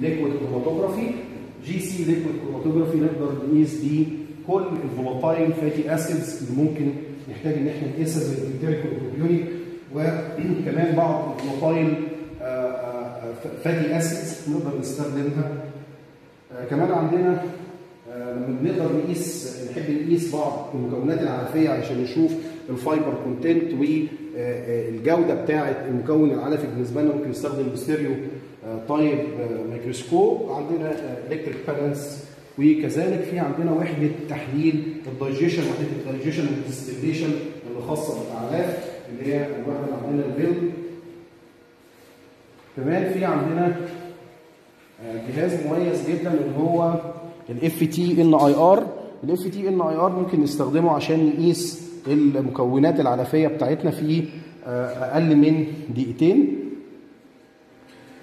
liquid chromatography GC liquid chromatography نقدر نقيس بيه كل ال volatile fatty acids اللي ممكن نحتاج إن إحنا نقيسها زي ال acetic وال propionic وكمان بعض ال volatile fatty acids نقدر نستخدمها. آه، كمان عندنا آه، لما بنقدر نقيس نحب نقيس بعض المكونات العلفيه علشان نشوف ال fiber content والجوده بتاعه المكون العلفي بالنسبة لنا ممكن نستخدم بستيريو طيب ميكروسكوب. عندنا electric balance وكذلك في عندنا وحدة تحليل ال digestion وحدة ال digestion وال distillation اللي خاصة بالاعلاف اللي هي الوحدة اللي عندنا الفيل. كمان في عندنا جهاز مميز جدا اللي هو الاف تي ان اي ار الاف تي ان اي ار ممكن نستخدمه عشان نقيس المكونات العلفيه بتاعتنا في أقل من دقيقتين.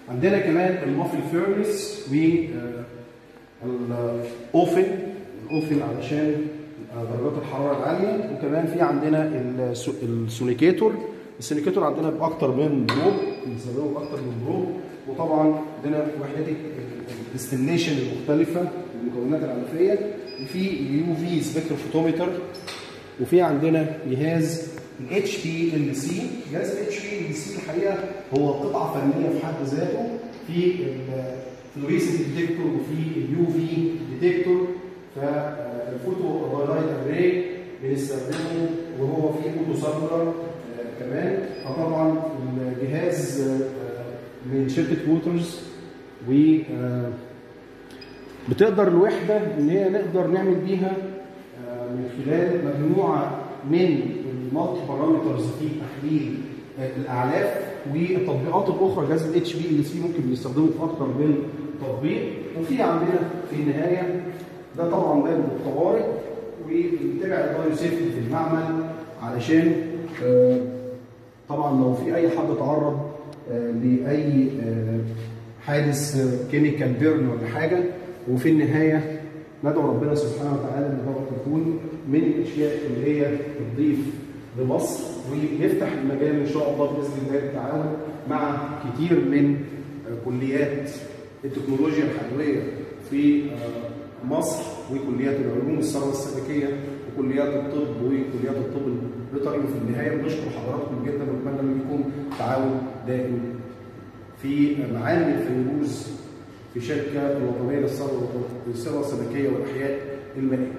عندنا كمان ال muffle furnace وال oven ال oven. علشان درجات الحرارة العالية. وكمان في عندنا ال sonicator. ال sonicator عندنا بأكتر من probe بنستخدمه بأكتر من probe وطبعا عندنا وحدات ال distillation المختلفة للمكونات العلفيه وفي ال UV spectrophotometer وفي عندنا جهاز ال HPLC جهاز ال HPLC الحقيقة هو قطعة فنية في حد ذاته. في ال fluorescent detector وفي ال UV detector فال photodiode array بنستخدمه وهو فيه autosampler كمان. فطبعا الجهاز من شركة Waters و بتقدر الوحدة إن هي نقدر نعمل بيها من خلال مجموعة من ال multi parameters في تحليل الأعلاف والتطبيقات الأخرى جهاز ال HPLC ممكن بنستخدمه في أكثر من تطبيق. وفي عندنا في النهاية ده طبعا باب الطوارئ وبنتابع ال biosafety في المعمل علشان طبعا لو في أي حد تعرض لأي حادث chemical burn ولا حاجة وفي النهاية ندعو ربنا سبحانه وتعالى إن هو تكون من الأشياء اللي هي تضيف لمصر ويفتح المجال إن شاء الله بإذن الله التعاون مع كتير من كليات التكنولوجيا الحيوية في مصر وكليات العلوم الثروه السمكيه وكليات الطب وكليات الطب البيطري وفي النهاية بنشكر حضراتكم جدا ونتمنى ان يكون تعاون دائم في معامل الفيروز في شركة الوطنيه للثروه السمكيه والأحياء المائيه.